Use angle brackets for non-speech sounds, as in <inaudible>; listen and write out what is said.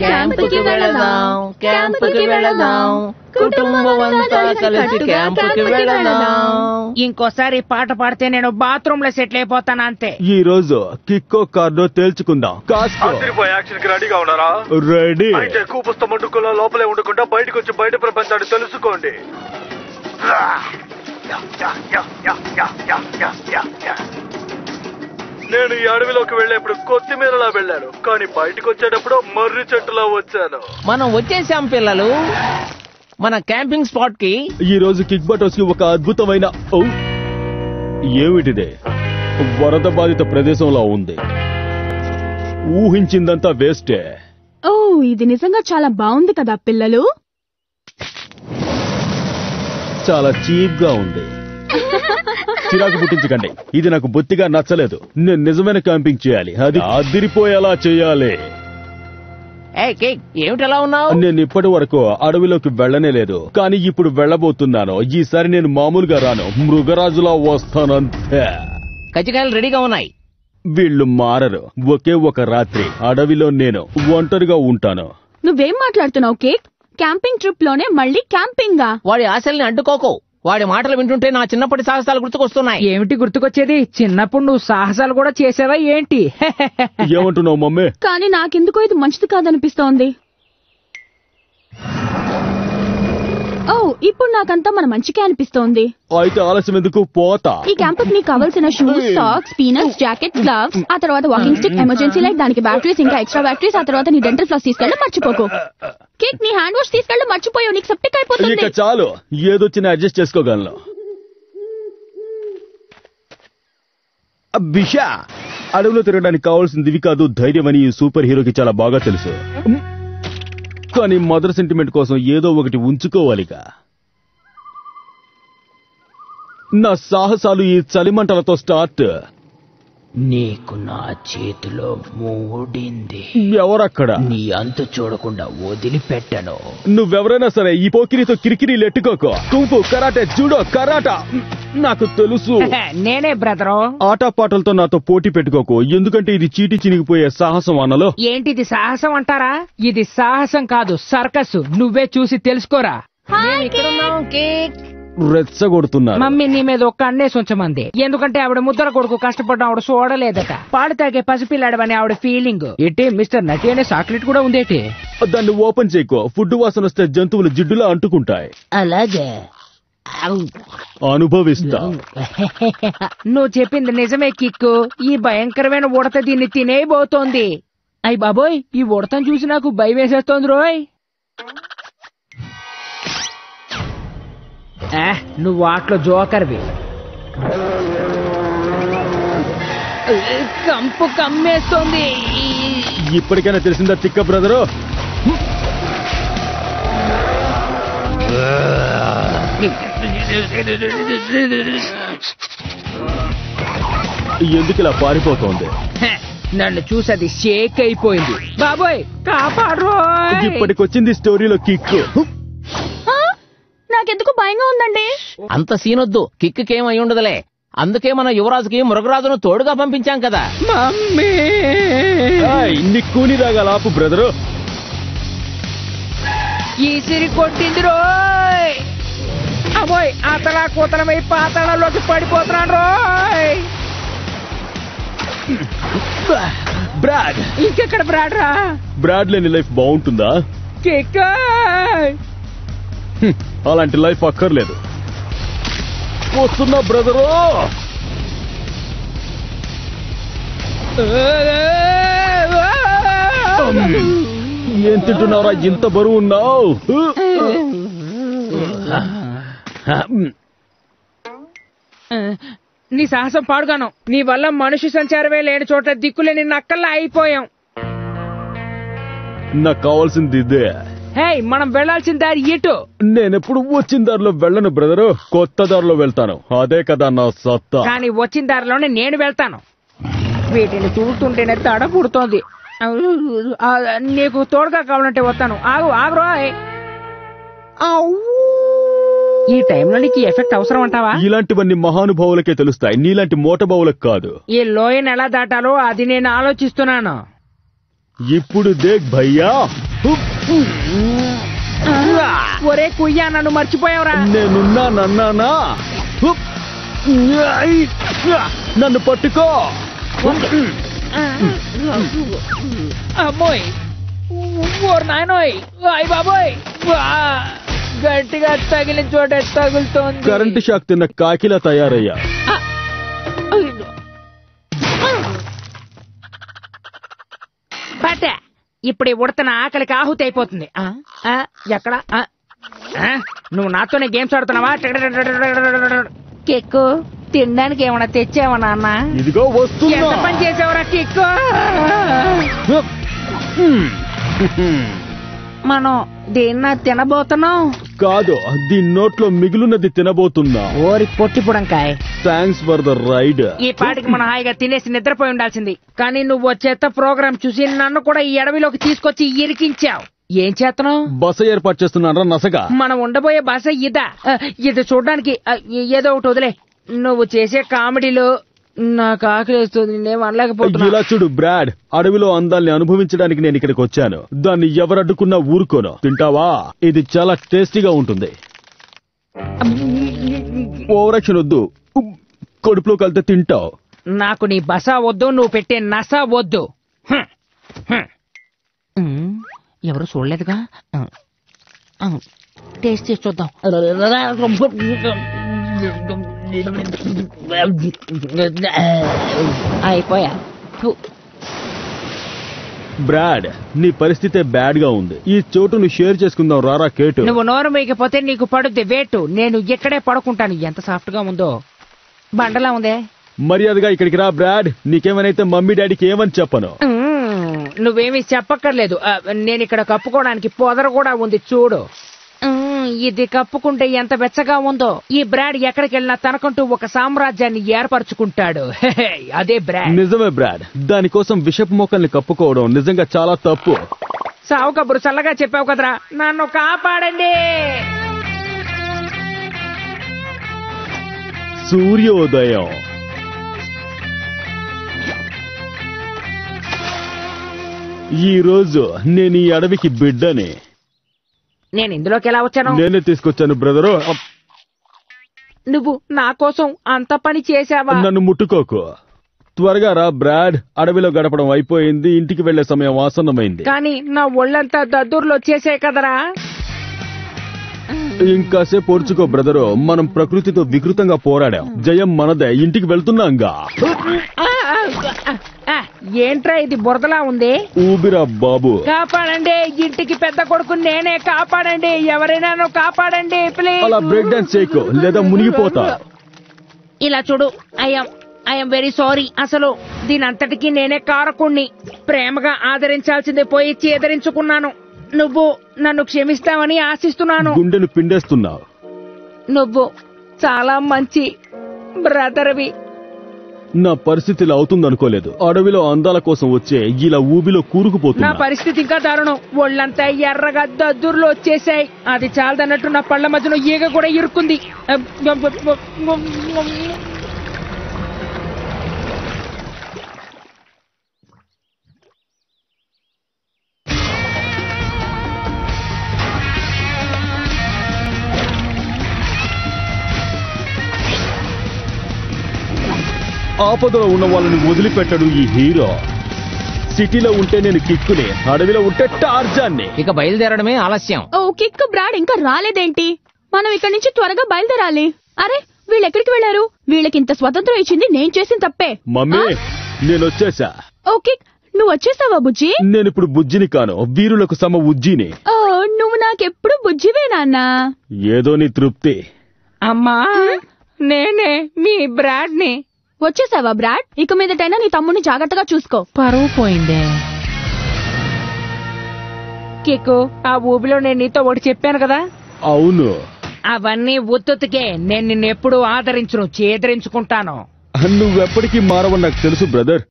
క్యాంపుకి వెళదాం క్యాంపుకి వెళదాం కుటుంబం అంతా కలిసి క్యాంపుకి వెళదాం ఇంకోసారి ఈ పాట పాడితే నేను బాత్రూమ్లో సెటిల్ అయిపోతాను అంతే. ఈ రోజు కిక్కో కార్డో తేల్చుకుందాం. కాస్కో. అదిరిపోయే యాక్షన్కి రెడీగా ఉన్నారా? రెడీ. అయితే కూపుస్త మండుకులో లోపలే ఉండకుండా బయటకు వచ్చి బయట ప్రపంచాన్ని తెలుసుకోండి. నేను ఈ అడవిలోకి వెళ్ళేప్పుడు కొత్తిమీరలా వెళ్ళాను. కానీ బయటకు వచ్చేటప్పుడు మర్రి చెట్టులా వచ్చాను. మనం వచ్చేసాం పిల్లలు. మన క్యాంపింగ్ స్పాట్కి ఈ రోజు కిక్ బటోస్కి ఒక అద్భుతమైన ఓ! ఏమిటిదే? వరద బాధిత ప్రదేశంలో ఉంది. ఊహించిందంతా వేస్టే. ఓ ఇది నిజంగా చాలా బాగుంది కదా పిల్లలు. చాలా చీప్గా ఉంది. <laughs> చిరాకు పుట్టించకండి. ఇది నాకు బొత్తిగా నచ్చలేదు. నేను నిజమైన క్యాంపింగ్ చేయాలి. అది అదిరిపోయేలా చేయాలి. ఏ కేక్ ఏమిటి ఎలా ఉన్నావు? నేను ఇప్పటి వరకు అడవిలోకి వెళ్ళనే లేదు. కానీ ఇప్పుడు వెళ్ళబోతున్నాను. ఈసారి నేను మామూలుగా రాను. మృగరాజులా వస్తానంతే. కజ్జికాయలు రెడీగా ఉన్నాయి. వీళ్ళు మారరు. ఒకే ఒక రాత్రి అడవిలో నేను ఒంటరిగా ఉంటాను. నువ్వేం మాట్లాడుతున్నావు కేక్? క్యాంపింగ్ ట్రిప్లోనే మళ్ళీ క్యాంపింగా వాడి ఆశల్ని అడ్డుకోకు. వాడి మాటలు వింటుంటే నా చిన్నప్పటి సాహసాలు గుర్తుకొస్తున్నాయి. ఏమిటి గుర్తుకొచ్చేది? చిన్నప్పుడు నువ్వు సాహసాలు కూడా చేసావా ఏంటి? <laughs> ఏమంటున్నావు మమ్మీ? కానీ నాకెందుకో ఇది మంచిది కాదనిపిస్తోంది. ఓ ఇప్పుడు నాకంతా మన మంచికే అనిపిస్తోంది. అయితే ఆలస్యం ఎందుకు? పోతా. ఈ క్యాంపుకి నీకు కావాల్సిన shoes socks peanuts jacket gloves ఆ తర్వాత వాకింగ్ స్టిక్ ఎమర్జెన్సీ లైట్ దానికి బ్యాటరీస్ ఇంకా ఎక్స్ట్రా బ్యాటరీస్ ఆ తర్వాత నీ డెంటల్ ఫ్లాస్ తీసుకెళ్ళి మర్చిపోకు. కేక్ నీ హ్యాండ్ వాష్ తీసుకెళ్ళి మర్చిపోయావు. నీకు సెప్టిక్ అయిపోతుంది. ఇక చాలు. ఏదొచ్చినా అడ్జస్ట్ చేసుకోగలను. అబ్బిషా అడవిలో తిరగడానికి కావాల్సింది ఇవి కాదు ధైర్యం అని ఈ సూపర్ హీరోకి చాలా బాగా తెలుసు. కానీ మదర్ సెంటిమెంట్ కోసం ఏదో ఒకటి ఉంచుకోవాలిగా నా సాహసాలు ఈ చలిమంటలతో స్టార్ట్. నీకు నా చేతిలో మూడింది. ఎవరక్కడ? నీ అంతు చూడకుండా వదిలిపెట్టను. నువ్వెవరైనా సరే ఈ పోకిరితో కిరికిరీలు ఎట్టుకోకో కుంపు కరాటే జూడో కరాటా. నాకు తెలుసు. <laughs> నేనే బ్రదరు. ఆటపాటలతో నాతో పోటీ పెట్టుకోకు. ఎందుకంటే ఇది చీటి చినిగిపోయే సాహసం అన్నలో. ఏంటిది సాహసం అంటారా? ఇది సాహసం కాదు సర్కస్. నువ్వే చూసి తెలుసుకోరా. రెచ్చగొడుతున్నారు. మమ్మీ నీ మీద ఒక్క అన్నేసి ఉంచమంది ఎందుకంటే ఆవిడ ముద్దర కొడుకు కష్టపడ్డం ఆవిడ చూడలేదట పాడు తాగే పసిపిల్లాడమని ఆవిడ ఫీలింగ్ ఏంటి మిస్టర్ నటి అనే చాక్లెట్ కూడా ఉందేటి? దాన్ని ఓపెన్ చేయకో. ఫుడ్ వాసన వస్తే జంతువులు జిడ్డులా అంటుకుంటాయి. అలాగే. అనుభవిస్తా. <laughs> నువ్వు చెప్పింది నిజమే కిక్కు. ఈ భయంకరమైన ఉడత దీన్ని తినేయబోతోంది. అయ్ బాబోయ్ ఈ ఉడతను చూసి నాకు భయం వేసేస్తోంది రోయ్. నువ్వు వాటిలో జోకర్వి. కంపు కమ్మేస్తోంది. ఇప్పటికైనా తెలిసిందా తిక్క బ్రదరు? ఎందుకు ఇలా పారిపోతోంది? నన్ను చూసి అది షేక్ అయిపోయింది. బాబోయ్ కాపాడ్రోయ్. ఇప్పటికొచ్చింది స్టోరీలో కిక్ ఆ? నాకెందుకు భయంగా ఉందండి. అంత సీనొద్దు. కిక్కుకేం అయి ఉండదులే. అందుకే మన యువరాజుకి మృగరాజును తోడుగా పంపించాం కదా. మమ్మీ! నీ కూని రాగా లాపు బ్రదరు. ఈ సిరి కొట్టింది రోయ్! అమ్మోయ్ అతలా కూతలమై పాతాళంలోకి పడిపోతున్నాను రోయ్! బ్రాడ్. ఇంకెక్కడ బ్రాడ్రా బ్రాడ్ లేని లైఫ్ బాగుంటుందా? కిక్కాయ్ హ్మ్, అలాంటి లైఫ్ అక్కర్లేదు. వస్తున్నా బ్రదరు! ఏం తింటున్నారా ఇంత బరువు ఉన్నావు? నీ సాహసం పాడుగాను. నీ వల్ల మనిషి సంచారమే లేని చోట దిక్కులేని నక్కల్లా అయిపోయాం నాకు కావాల్సింది ఇదే. హే మనం వెళ్ళాల్సిన దారి ఇటు. నేనెప్పుడు వచ్చిన దారిలో వెళ్ళను బ్రదరు. కొత్త దారిలో వెళ్తాను. అదే కదా నా సత్తా. కానీ వచ్చిన దారిలోనే నేను వెళ్తాను. వీటిని చూస్తుంటేనే తడ పుడుతోంది ఆ, నీకు తోడుగా కావాలంటే వస్తాను. ఆగు ఆగు రోయ్ ఈ టైంలో నీకు ఈ ఎఫెక్ట్ అవసరం అంటావా? ఇలాంటివన్నీ మహానుభావులకే తెలుస్తాయి. నీలాంటి మోటబావులకు కాదు. ఈ లోయను ఎలా దాటాలో అది నేను ఆలోచిస్తున్నాను. ఇప్పుడు దేక్ భయ్యా. ఒరే కుయ్యా నన్ను మర్చిపోయావురా. నేనున్నానన్నానా. నన్ను పట్టుకో. అమ్మోయ్. ఓర్ నాయనోయ్. అయ్ బాబోయ్! గట్టిగా తగిలిన చోట తగులుతోంది. కరెంటు షాక్ తిన్న కాకిలా తయారయ్యా. ఇప్పుడు ఉడతన ఆకలికి ఆహుతి అయిపోతుంది. ఆ? ఆ? ఎక్కడ? నువ్వు నాతోనే గేమ్స్ ఆడుతున్నావా? కిక్కు తినడానికి ఏమైనా తెచ్చావా నాన్న? ఇదిగో ఎంత వస్తున్నా పని చేసావురా కిక్కు. మనం దీన్న తినబోతున్నాం? కాదు దీని నోట్లో మిగులున్నది తినబోతున్నా. ఓరి పొట్టి పుడంకాయ్. థ్యాంక్స్ ఫర్ ద రైడ్ ఈ పాటికి మనం హాయిగా తినేసి నిద్రపోయి ఉండాల్సింది. కానీ నువ్వు వచ్చేత ప్రోగ్రామ్ చూసి నన్ను కూడా ఈ అడవిలోకి తీసుకొచ్చి ఇరికించావు. ఏం చేస్తున్నావు? బస ఏర్పాటు చేస్తున్నారా నసగా మనం ఉండబోయే భాష ఇదా. ఆ, ఇది చూడడానికి ఆ, ఏదో ఒకటి వదిలే. నువ్వు చేసే కామెడీలో నాకు ఆకలిస్తుంది నేను అనలేకపోతున్నా. ఇలా చూడు బ్రాడ్ అడవిలో అందాల్ని అనుభవించడానికి నేను ఇక్కడికి వచ్చాను. దాన్ని ఎవరడ్డుకున్నా ఊరుకోను. తింటావా? ఇది చాలా టేస్టీగా ఉంటుంది. ఓవరాక్షన్ వద్దు కడుపులో కలితే తింటావు నాకు నీ బస వద్దు నువ్వు పెట్టే నస వద్దు. హ్మ్. హ్మ్. ఉమ్, ఎవరు చూడలేదుగా? టేస్ట్ చేసి చూద్దాం. అయిపోయా. బ్రాడ్ నీ పరిస్థితే బ్యాడ్గా ఉంది. ఈ చోటును షేర్ చేసుకుందాం రారా కేటు. నువ్వు నోరు మేకపోతే నీకు పడుద్ది వేటు. నేను ఇక్కడే పడుకుంటాను. ఎంత సాఫ్ట్గా ఉందో. బండలా ఉందే? మర్యాదగా ఇక్కడికి రా బ్రాడ్. నీకేమైనా మమ్మీ డాడీకి ఏమని చెప్పను. నువ్వేమీ చెప్పక్కర్లేదు. నేను ఇక్కడ కప్పుకోవడానికి పొదర కూడా ఉంది చూడు. ఇది కప్పుకుంటే ఎంత వెచ్చగా ఉందో. ఈ బ్రాడ్ ఎక్కడికి వెళ్ళినా తనకంటూ ఒక సామ్రాజ్యాన్ని ఏర్పరచుకుంటాడు. <laughs> అదే బ్రాడ్. నిజమే బ్రాడ్. దానికోసం విషపు మొక్కల్ని కప్పుకోవడం నిజంగా చాలా తప్పు. సావు కబురు చల్లగా చెప్పావు కదరా. నన్ను కాపాడండి! సూర్యోదయం. ఈ రోజు నేను ఈ అడవికి బిడ్డని. నేను ఇందులోకి ఎలా వచ్చాను? నేనే తీసుకొచ్చాను బ్రదరు. నువ్వు నా కోసం అంత పని చేశావా? నన్ను ముట్టుకోకు. త్వరగా రా బ్రాడ్. అడవిలో గడపడం అయిపోయింది ఇంటికి వెళ్ళే సమయం ఆసన్నమైంది. కానీ నా ఒళ్ళంతా దద్దుర్లు వచ్చేసాయి కదరా. ఇంకాసేపు ఓర్చుకో బ్రదరు. మనం ప్రకృతితో వికృతంగా పోరాడాం. జయం మనదే. ఇంటికి వెళ్తున్నాంగా ఏంట్రా ఇది? బురదలా ఉంది. ఊబిరా బాబు. కాపాడండి. ఇంటికి పెద్ద కొడుకు నేనే కాపాడండి. ఎవరైనా కాపాడండి ప్లీజ్ అలా బ్రేక్ డాన్స్ చేయకు. లేదా మునిగిపోతా. ఇలా చూడు. ఐఎమ్ ఐఎమ్ వెరీ సారీ అసలు దీని అంతటికి నేనే కారకుణ్ణి. ప్రేమగా ఆదరించాల్సిందే పోయి చేదరించుకున్నాను నువ్వు నన్ను క్షమిస్తావని ఆశిస్తున్నాను. గుండెను పిండేస్తున్నావు. నువ్వు చాలా మంచి బ్రదర్వి. నా పరిస్థితి ఇలా అవుతుందనుకోలేదు. అడవిలో అందాల కోసం వచ్చే ఇలా ఊబిలో నా కూరుకుపోతున్నా పరిస్థితి ఇంకా దారుణం. ఒళ్ళంతా ఎర్రగా దద్దుర్లు వచ్చేసాయి అది చాలదన్నట్టు నా పళ్ళ మధ్యలో ఈగ కూడా ఇరుక్కుంది. ఆపదలో ఉన్న వాళ్ళని వదిలిపెట్టడు ఈ హీరో. సిటీలో ఉంటే నేను కిక్కుని అడవిలో ఉంటే టార్జాన్ని. ఇక బయలుదేరడమే ఆలస్యం. ఓ కిక్ బ్రాడ్ ఇంకా రాలేదేంటి? మనం ఇక్కడి నుంచి త్వరగా బయలుదేరాలి. అరే వీళ్ళు ఎక్కడికి వెళ్ళారు వీళ్ళకి ఇంత స్వతంత్రం ఇచ్చింది నేను చేసిన తప్పే. మమ్మీ నేను వచ్చేసా. ఓ కిక్ నువ్వు వచ్చేసావా బుజ్జి? నేనిప్పుడు బుజ్జిని కాను వీరులకు సమ ఉజ్జిని. ఓ నువ్వు నాకెప్పుడు బుజ్జివే నాన్నా? ఏదో నీ తృప్తి. అమ్మా నేనే మీ బ్రాడ్ని వచ్చేసావా బ్రాడ్? ఇక మీదటైనా నీ తమ్ముడిని జాగ్రత్తగా చూసుకో. పరువు పోయిందే. కిక్కు ఆ ఊబిలో నేను నీతో ఒకటి చెప్పాను కదా? అవును. అవన్నీ ఉత్తుతికే నేను నిన్నెప్పుడు ఆదరించును చేదరించుకుంటాను. నువ్వెప్పటికీ మారవని నాకు తెలుసు బ్రదర్.